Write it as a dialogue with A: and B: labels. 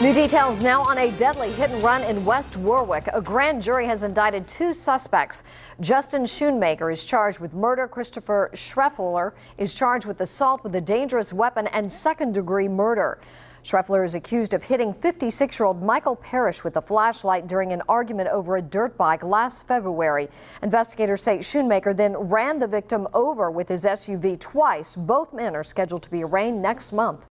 A: New details now on a deadly hit and run in West Warwick. A grand jury has indicted two suspects. Justin Schoonmaker is charged with murder. Christopher Schreffler is charged with assault with a dangerous weapon and second degree murder. Schreffler is accused of hitting 56 year old Michael Parrish with a flashlight during an argument over a dirt bike last February. Investigators say Schoonmaker then ran the victim over with his SUV twice. Both men are scheduled to be arraigned next month.